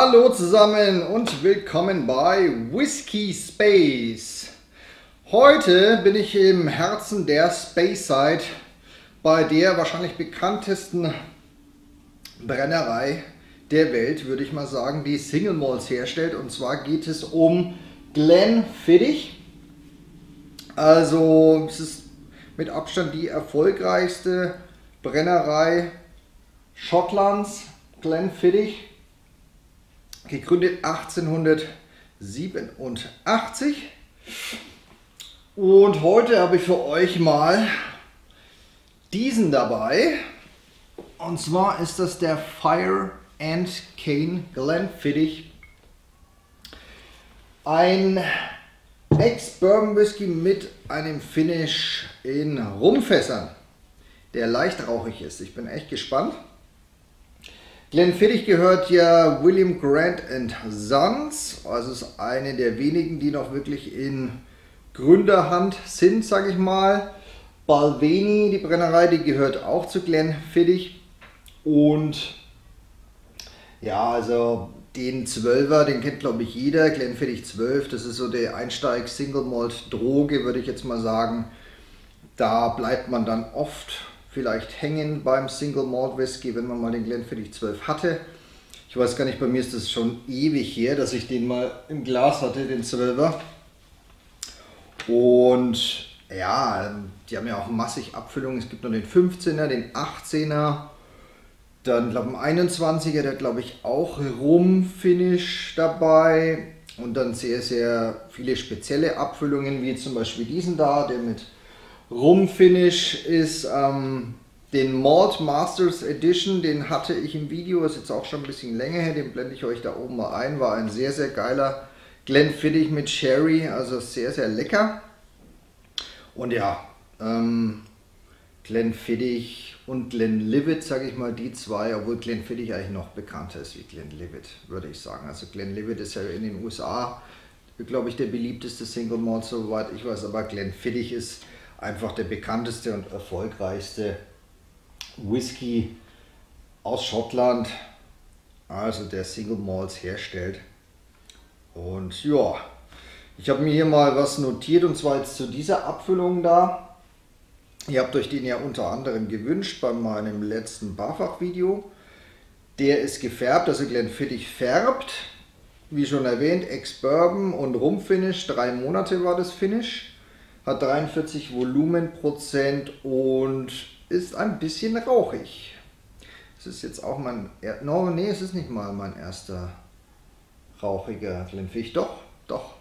Hallo zusammen und willkommen bei Whiskey Space. Heute bin ich im Herzen der Space Side bei der wahrscheinlich bekanntesten Brennerei der Welt, würde ich mal sagen, die Single Malls herstellt. Und zwar geht es um Glenfiddich. Also es ist mit Abstand die erfolgreichste Brennerei Schottlands, Glenfiddich. Gegründet 1887. Und heute habe ich für euch mal diesen dabei. Und zwar ist das der Fire and Cane Glenfiddich. Ein Ex-Bourbon Whisky mit einem Finish in Rumfässern, der leicht rauchig ist. Ich bin echt gespannt. Glenfiddich gehört ja William Grant Sons, also ist eine der wenigen, die noch wirklich in Gründerhand sind, sage ich mal. Balveni, die Brennerei, die gehört auch zu Glenfiddich. Und ja, also den 12er, den kennt glaube ich jeder, Glenfiddich 12, das ist so der Einsteig Single Malt Droge, würde ich jetzt mal sagen. Da bleibt man dann oft vielleicht hängen beim Single Malt Whisky, wenn man mal den Glenfiddich 12 hatte. Ich weiß gar nicht, bei mir ist das schon ewig her, dass ich den mal im Glas hatte, den 12er. Und ja, die haben ja auch massig Abfüllungen. Es gibt noch den 15er, den 18er, dann glaube ich ein 21er, der glaube ich auch Rum-Finish dabei. Und dann sehr, sehr viele spezielle Abfüllungen, wie zum Beispiel diesen da, der mit Rum-Finish ist. Ähm, den Malt Masters Edition, den hatte ich im Video, ist jetzt auch schon ein bisschen länger her, den blende ich euch da oben mal ein. War ein sehr, sehr geiler Glenfiddich mit Sherry, also sehr, sehr lecker. Und ja, ähm, Glenfiddich und Glenlivet, sage ich mal, die zwei, obwohl Glenfiddich eigentlich noch bekannter ist wie Glenlivet, würde ich sagen. Also Glenlivet ist ja in den USA, glaube ich, der beliebteste Single Malt, soweit ich weiß, aber Glenfiddich ist einfach der bekannteste und erfolgreichste Whisky aus Schottland, also der Single Malts herstellt. Und ja, ich habe mir hier mal was notiert und zwar jetzt zu dieser Abfüllung da. Ihr habt euch den ja unter anderem gewünscht bei meinem letzten Barfach-Video. Der ist gefärbt, also Glenfiddich färbt. Wie schon erwähnt, Ex-Bourbon und Rumfinish. Drei Monate war das Finish. Hat 43 Volumenprozent und ist ein bisschen rauchig. Es ist jetzt auch mein... No, nee, es ist nicht mal mein erster rauchiger Glenfiddich. Doch, doch.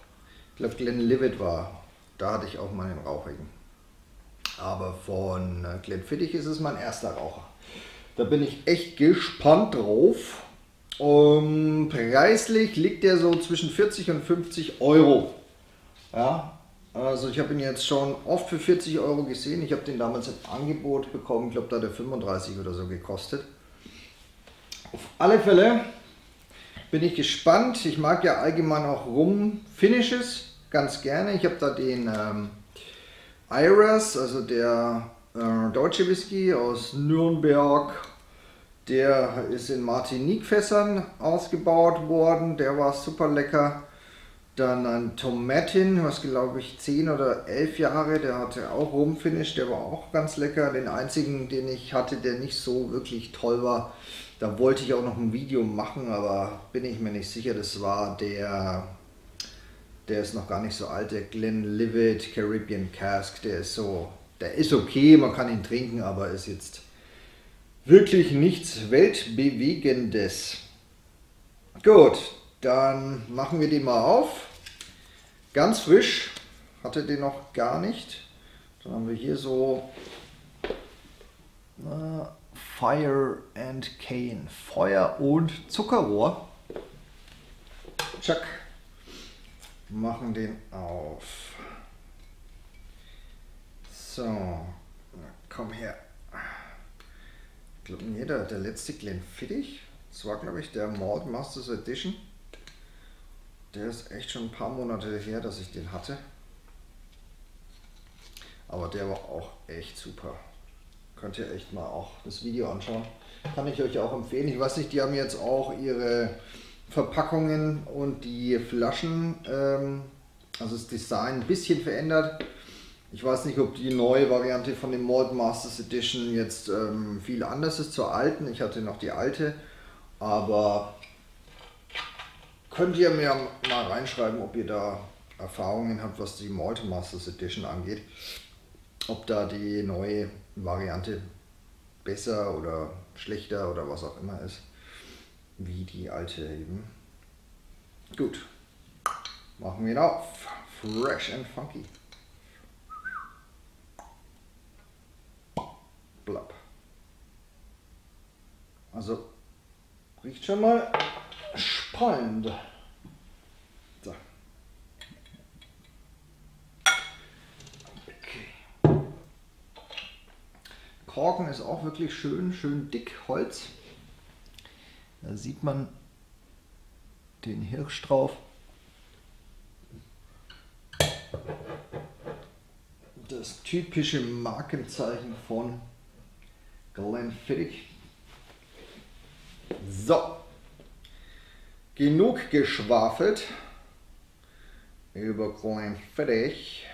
Ich glaube, Glenlivet war, da hatte ich auch mal einen rauchigen. Aber von äh, Glenfiddich ist es mein erster Raucher. Da bin ich echt gespannt drauf. Um, preislich liegt der so zwischen 40 und 50 Euro. Ja, also ich habe ihn jetzt schon oft für 40 Euro gesehen. Ich habe den damals im Angebot bekommen. Ich glaube, da hat er 35 oder so gekostet. Auf alle Fälle bin ich gespannt. Ich mag ja allgemein auch Rum-Finishes ganz gerne. Ich habe da den ähm, Iris, also der äh, deutsche Whisky aus Nürnberg. Der ist in Martinique-Fässern ausgebaut worden. Der war super lecker. Dann ein Tomatin, was glaube ich 10 oder 11 Jahre, der hatte auch Rumfinish, der war auch ganz lecker. Den einzigen, den ich hatte, der nicht so wirklich toll war, da wollte ich auch noch ein Video machen, aber bin ich mir nicht sicher. Das war der, der ist noch gar nicht so alt, der Glenlivet Caribbean Cask. Der ist so, der ist okay, man kann ihn trinken, aber ist jetzt wirklich nichts Weltbewegendes. Gut, dann machen wir den mal auf. Ganz frisch, hatte den noch gar nicht. Dann haben wir hier so na, Fire and Cane. Feuer und Zuckerrohr. Tschack. Machen den auf. So. Komm her. Ich glaube, jeder, der letzte Glenfiddich. Das war, glaube ich, der Malt Masters Edition. Der ist echt schon ein paar Monate her, dass ich den hatte. Aber der war auch echt super. Könnt ihr echt mal auch das Video anschauen. Kann ich euch auch empfehlen. Ich weiß nicht, die haben jetzt auch ihre Verpackungen und die Flaschen, ähm, also das Design ein bisschen verändert. Ich weiß nicht, ob die neue Variante von dem Malt Masters Edition jetzt ähm, viel anders ist zur alten. Ich hatte noch die alte, aber könnt ihr mir mal reinschreiben, ob ihr da Erfahrungen habt, was die Malt Masters Edition angeht. Ob da die neue Variante besser oder schlechter oder was auch immer ist, wie die alte eben. Gut, machen wir ihn auf. Fresh and funky. Blab. Also riecht schon mal spannend. So. Okay. Korken ist auch wirklich schön, schön dick Holz. Da sieht man den Hirsch drauf. Das typische Markenzeichen von Glenfiddich. So, genug geschwafelt über Glenfiddich.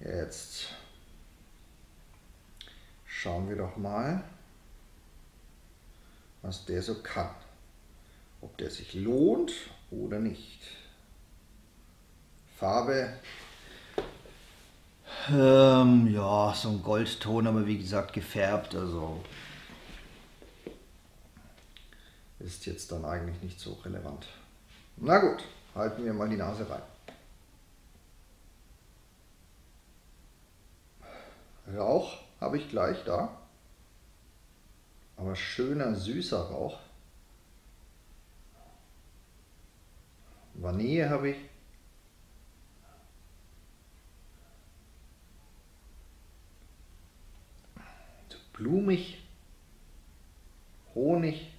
Jetzt schauen wir doch mal, was der so kann. Ob der sich lohnt oder nicht. Farbe ähm, ja, so ein Goldton, aber wie gesagt gefärbt, also ist jetzt dann eigentlich nicht so relevant. Na gut, halten wir mal die Nase rein. Rauch habe ich gleich da, aber schöner süßer Rauch. Vanille habe ich. blumig, Honig.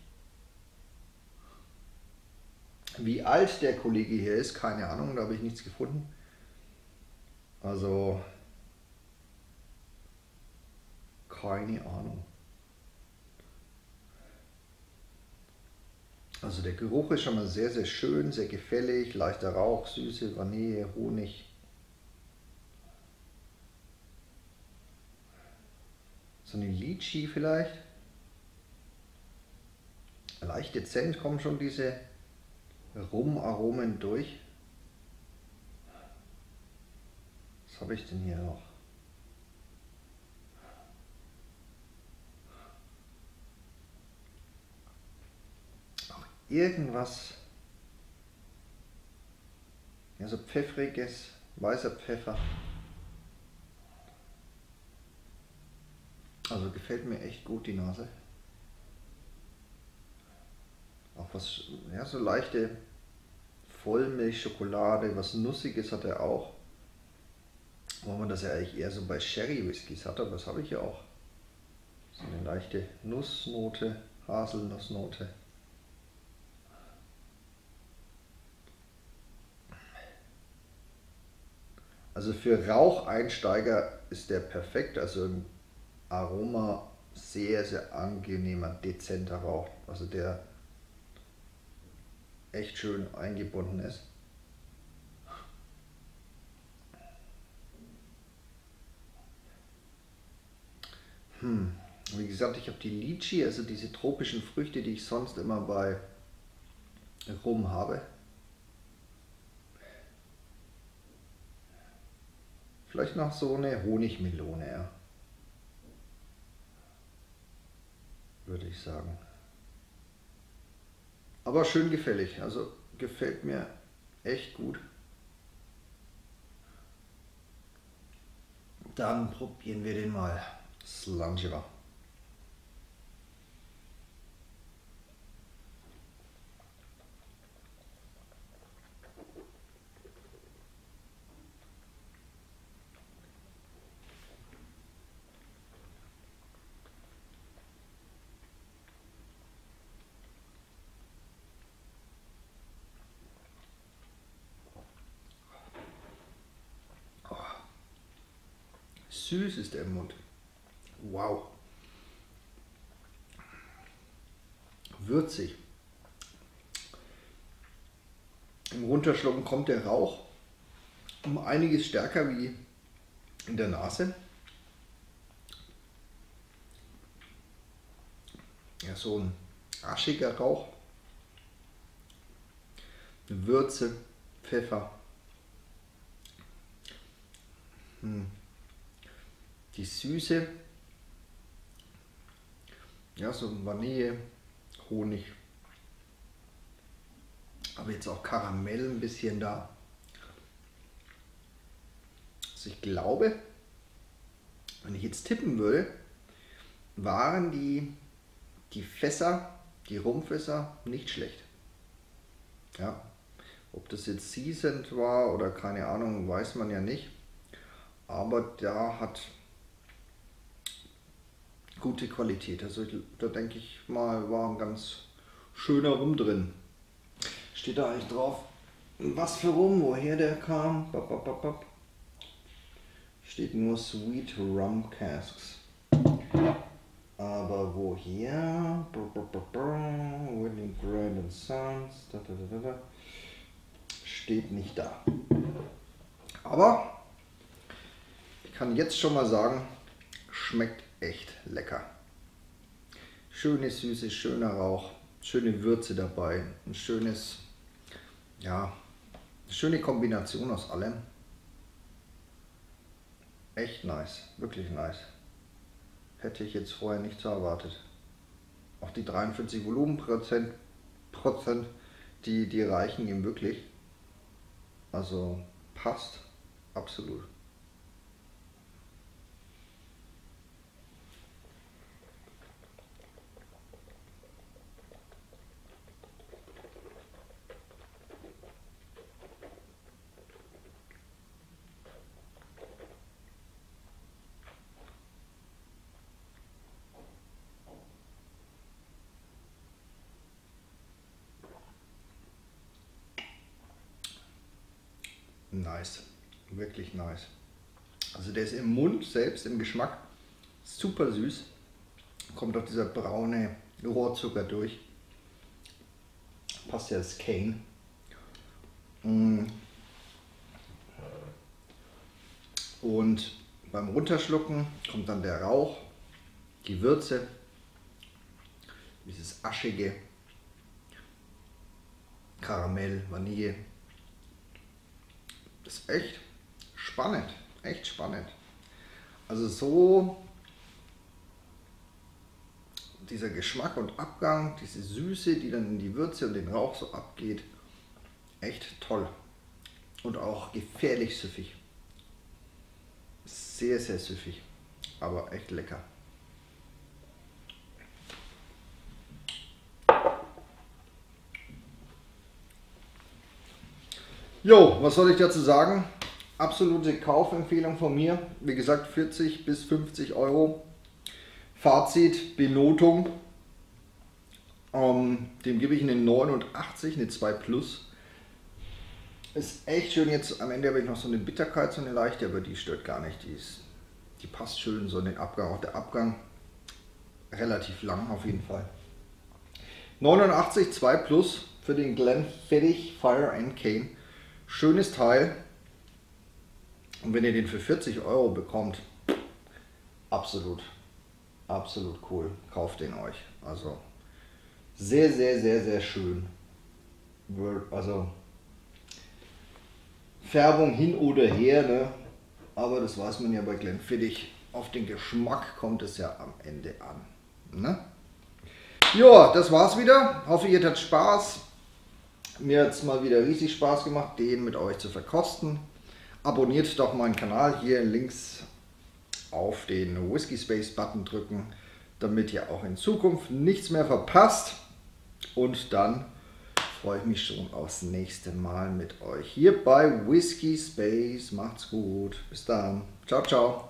Wie alt der Kollege hier ist, keine Ahnung, da habe ich nichts gefunden. Also keine Ahnung. Also der Geruch ist schon mal sehr, sehr schön, sehr gefällig, leichter Rauch, Süße, Vanille, Honig. So eine Litchi vielleicht. Leicht dezent kommen schon diese Rumaromen durch. Was habe ich denn hier noch? Auch irgendwas, ja so pfeffriges, weißer Pfeffer. Also gefällt mir echt gut die Nase. Auch was, ja, so leichte Vollmilchschokolade, was Nussiges hat er auch. Wo man das ja eigentlich eher so bei Sherry-Whiskys hat, aber das habe ich ja auch. So eine leichte Nussnote, Haselnussnote. Also für Raucheinsteiger ist der perfekt. Also ein Aroma sehr, sehr angenehmer, dezenter Rauch. Also der echt schön eingebunden ist. Hm. Wie gesagt, ich habe die Litchi, also diese tropischen Früchte, die ich sonst immer bei Rum habe. Vielleicht noch so eine Honigmelone, ja. würde ich sagen. Aber schön gefällig, also gefällt mir echt gut. Dann probieren wir den mal. Slangeva. Süß ist der im Mund. Wow. Würzig. Im Runterschlucken kommt der Rauch um einiges stärker wie in der Nase. Ja, so ein aschiger Rauch. Würze, Pfeffer. Hm. Die Süße. Ja, so Vanille, Honig. Aber jetzt auch Karamell ein bisschen da. Also ich glaube, wenn ich jetzt tippen würde, waren die, die Fässer, die Rumfässer nicht schlecht. Ja, ob das jetzt Seasoned war oder keine Ahnung, weiß man ja nicht. Aber da hat gute Qualität. Also da denke ich mal, war ein ganz schöner Rum drin. Steht da eigentlich drauf, was für Rum, woher der kam. Bop, bop, bop, Steht nur Sweet Rum Casks. Aber woher? Winning Grand and Sons. Da, da, da, Steht nicht da. Aber ich kann jetzt schon mal sagen, schmeckt echt lecker. Schöne Süße, schöner Rauch, schöne Würze dabei, ein schönes, ja, schöne Kombination aus allem. Echt nice, wirklich nice. Hätte ich jetzt vorher nicht so erwartet. Auch die 43 Volumenprozent, Prozent, die, die reichen ihm wirklich. Also passt absolut. Nice, wirklich nice. Also der ist im Mund selbst, im Geschmack, super süß. Kommt auch dieser braune Rohrzucker durch. Passt ja das Cane. Mm. Und beim Runterschlucken kommt dann der Rauch, die Würze, dieses aschige Karamell, Vanille, ist echt spannend, echt spannend. Also so dieser Geschmack und Abgang, diese Süße, die dann in die Würze und den Rauch so abgeht, echt toll. Und auch gefährlich süffig. Sehr, sehr süffig, aber echt lecker. Jo, was soll ich dazu sagen? Absolute Kaufempfehlung von mir. Wie gesagt, 40 bis 50 Euro. Fazit, Benotung. Ähm, dem gebe ich eine 89, eine 2 Plus. Ist echt schön. Jetzt am Ende habe ich noch so eine Bitterkeit, so eine leichte, aber die stört gar nicht. Die, ist, die passt schön so in den Abgang. Auch der Abgang relativ lang auf jeden Fall. 89, 2 Plus für den Glenfiddich Fire and Cane. Schönes Teil. Und wenn ihr den für 40 Euro bekommt, absolut, absolut cool. Kauft den euch. Also sehr, sehr, sehr, sehr schön. Also Färbung hin oder her, ne? aber das weiß man ja bei Glenfiddich. Auf den Geschmack kommt es ja am Ende an. Ne? Ja, das war's wieder. Hoffe, ihr hattet Spaß. Mir hat es mal wieder riesig Spaß gemacht, den mit euch zu verkosten. Abonniert doch meinen Kanal hier links auf den Whiskey Space Button drücken, damit ihr auch in Zukunft nichts mehr verpasst. Und dann freue ich mich schon aufs nächste Mal mit euch hier bei Whiskey Space. Macht's gut. Bis dann. Ciao, ciao.